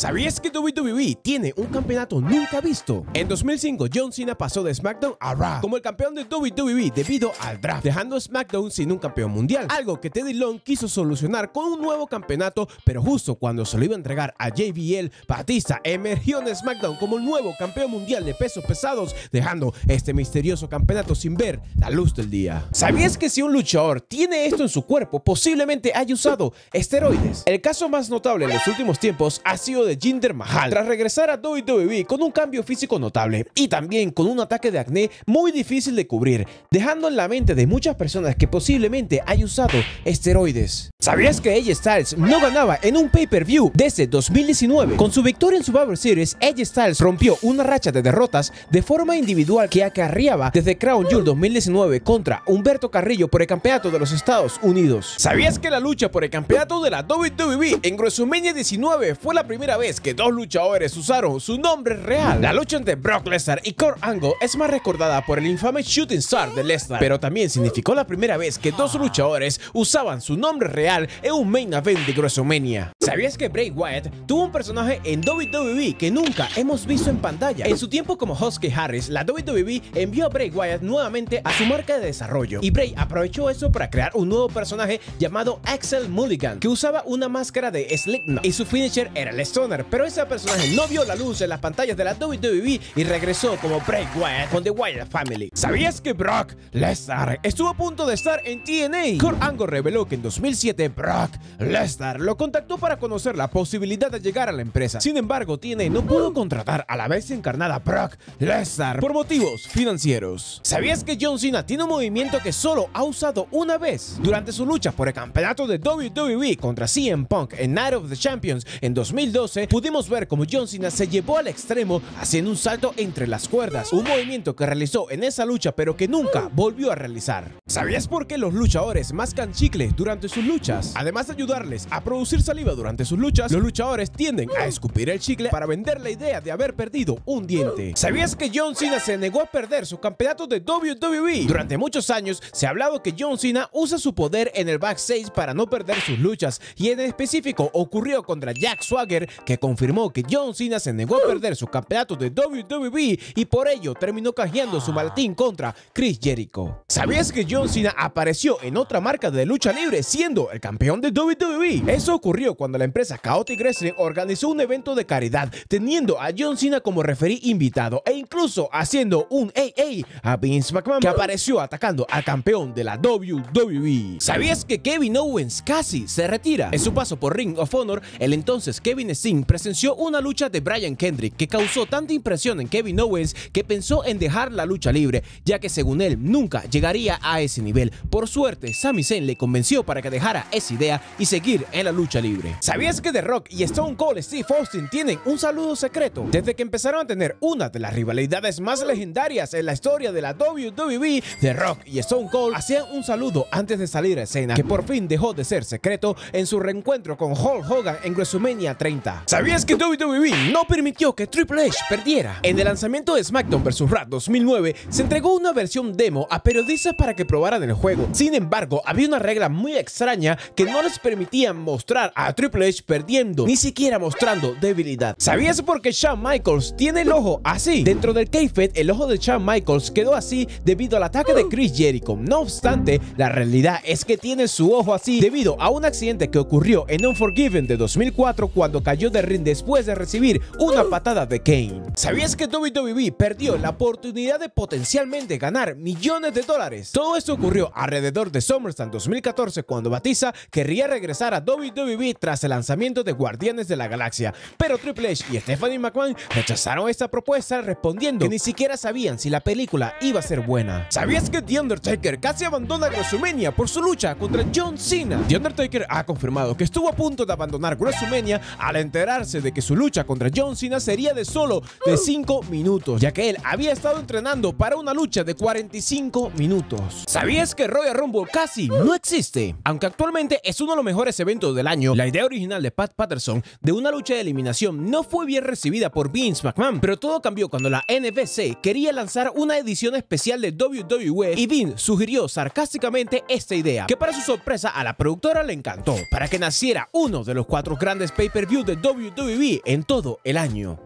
¿Sabías que WWE tiene un campeonato nunca visto? En 2005, John Cena pasó de SmackDown a Raw como el campeón de WWE debido al draft, dejando a SmackDown sin un campeón mundial, algo que Teddy Long quiso solucionar con un nuevo campeonato, pero justo cuando se lo iba a entregar a JBL, Batista emergió en SmackDown como el nuevo campeón mundial de pesos pesados, dejando este misterioso campeonato sin ver la luz del día. ¿Sabías que si un luchador tiene esto en su cuerpo, posiblemente haya usado esteroides? El caso más notable en los últimos tiempos ha sido de Jinder Mahal, tras regresar a WWE con un cambio físico notable y también con un ataque de acné muy difícil de cubrir, dejando en la mente de muchas personas que posiblemente haya usado esteroides. ¿Sabías que AJ Styles no ganaba en un pay-per-view desde 2019? Con su victoria en Survivor Series, AJ Styles rompió una racha de derrotas de forma individual que acarreaba desde Crown Jewel 2019 contra Humberto Carrillo por el campeonato de los Estados Unidos. ¿Sabías que la lucha por el campeonato de la WWE en WrestleMania 19 fue la primera vez que dos luchadores usaron su nombre real? La lucha entre Brock Lesnar y Kurt Angle es más recordada por el infame Shooting Star de Lesnar, pero también significó la primera vez que dos luchadores usaban su nombre real en un main event de WrestleMania. ¿Sabías que Bray Wyatt tuvo un personaje en WWE que nunca hemos visto en pantalla? En su tiempo como Husky Harris, la WWE envió a Bray Wyatt nuevamente a su marca de desarrollo y Bray aprovechó eso para crear un nuevo personaje llamado Axel Mulligan que usaba una máscara de Slipknot y su finisher era el Stoner, pero ese personaje no vio la luz en las pantallas de la WWE y regresó como Bray Wyatt con The Wyatt Family. ¿Sabías que Brock Lesnar estuvo a punto de estar en TNA? Kurt Angle reveló que en 2007 Brock Lesnar lo contactó para conocer la posibilidad de llegar a la empresa. Sin embargo, TNA no pudo contratar a la vez encarnada Brock Lesnar por motivos financieros. ¿Sabías que John Cena tiene un movimiento que solo ha usado una vez? Durante su lucha por el campeonato de WWE contra CM Punk en Night of the Champions en 2012, pudimos ver cómo John Cena se llevó al extremo haciendo un salto entre las cuerdas, un movimiento que realizó en esa lucha pero que nunca volvió a realizar. ¿Sabías por qué los luchadores mascan chicle durante sus luchas? Además de ayudarles a producir saliva durante sus luchas, los luchadores tienden a escupir el chicle para vender la idea de haber perdido un diente. ¿Sabías que John Cena se negó a perder su campeonato de WWE? Durante muchos años se ha hablado que John Cena usa su poder en el backstage para no perder sus luchas y en específico ocurrió contra Jack Swagger que confirmó que John Cena se negó a perder su campeonato de WWE y por ello terminó canjeando su maletín contra Chris Jericho. ¿Sabías que John Cena apareció en otra marca de lucha libre siendo el campeón de WWE? Eso ocurrió cuando la empresa Chaotic Wrestling organizó un evento de caridad teniendo a John Cena como referí invitado e incluso haciendo un AA a Vince McMahon que apareció atacando al campeón de la WWE. ¿Sabías que Kevin Owens casi se retira? En su paso por Ring of Honor, el entonces Kevin Steen presenció una lucha de Brian Kendrick que causó tanta impresión en Kevin Owens que pensó en dejar la lucha libre, ya que según él nunca llegaría a ese nivel. Por suerte, Sami Zayn le convenció para que dejara esa idea y seguir en la lucha libre. ¿Sabías que The Rock y Stone Cold Steve Austin tienen un saludo secreto? Desde que empezaron a tener una de las rivalidades más legendarias en la historia de la WWE, The Rock y Stone Cold hacían un saludo antes de salir a escena, que por fin dejó de ser secreto en su reencuentro con Hulk Hogan en WrestleMania 30. ¿Sabías que WWE no permitió que Triple H perdiera? En el lanzamiento de SmackDown vs. Raw 2009 se entregó una versión demo a periodistas para que probaran el juego. Sin embargo, había una regla muy extraña que no les permitía mostrar a Triple H perdiendo, ni siquiera mostrando debilidad. ¿Sabías por qué Shawn Michaels tiene el ojo así? Dentro del kayfabe, el ojo de Shawn Michaels quedó así debido al ataque de Chris Jericho. No obstante, la realidad es que tiene su ojo así debido a un accidente que ocurrió en Unforgiven de 2004 cuando cayó de ring después de recibir una patada de Kane. ¿Sabías que WWE perdió la oportunidad de potencialmente ganar millones de dólares? Todo esto ocurrió alrededor de SummerSlam 2014 cuando Batista querría regresar a WWE tras el lanzamiento de Guardianes de la Galaxia, pero Triple H y Stephanie McMahon rechazaron esta propuesta respondiendo que ni siquiera sabían si la película iba a ser buena. ¿Sabías que The Undertaker casi abandona WrestleMania por su lucha contra John Cena? The Undertaker ha confirmado que estuvo a punto de abandonar WrestleMania al enterarse de que su lucha contra John Cena sería de solo de 5 minutos, ya que él había estado entrenando para una lucha de 45 minutos. ¿Sabías que Royal Rumble casi no existe? Aunque actualmente es uno de los mejores eventos del año. La idea original de Pat Patterson de una lucha de eliminación no fue bien recibida por Vince McMahon, pero todo cambió cuando la NBC quería lanzar una edición especial de WWE y Vince sugirió sarcásticamente esta idea, que para su sorpresa a la productora le encantó, para que naciera uno de los cuatro grandes pay-per-view de WWE en todo el año.